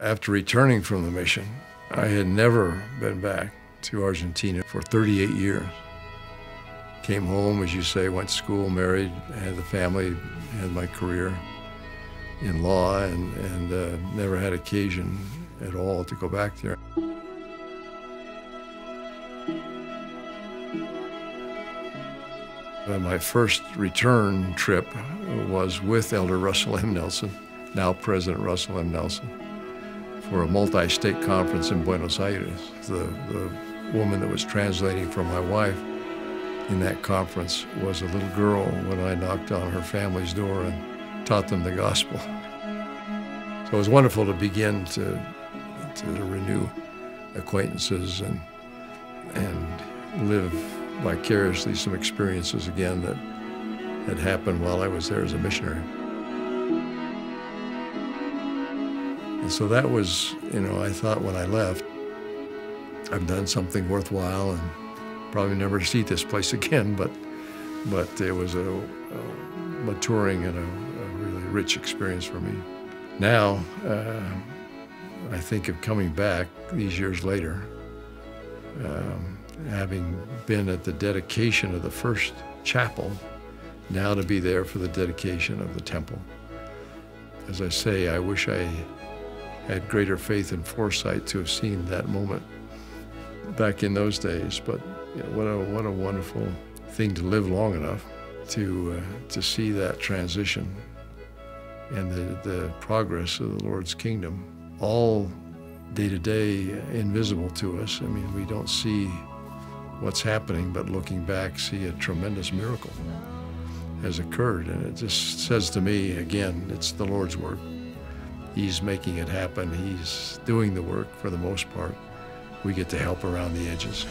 After returning from the mission, I had never been back to Argentina for 38 years. Came home, as you say, went to school, married, had the family, had my career in law, and, and uh, never had occasion at all to go back there. My first return trip was with Elder Russell M. Nelson, now President Russell M. Nelson for a multi-stake conference in Buenos Aires. The, the woman that was translating for my wife in that conference was a little girl when I knocked on her family's door and taught them the gospel. So it was wonderful to begin to, to renew acquaintances and, and live vicariously some experiences again that had happened while I was there as a missionary. And so that was, you know, I thought when I left, I've done something worthwhile and probably never see this place again, but, but it was a, a maturing and a, a, really rich experience for me. Now, uh, I think of coming back these years later, um, having been at the dedication of the first chapel, now to be there for the dedication of the temple. As I say, I wish I had greater faith and foresight to have seen that moment back in those days. But you know, what a what a wonderful thing to live long enough to uh, to see that transition and the the progress of the Lord's kingdom, all day to day invisible to us. I mean, we don't see what's happening, but looking back, see a tremendous miracle has occurred. And it just says to me, again, it's the Lord's work. He's making it happen. He's doing the work for the most part. We get to help around the edges.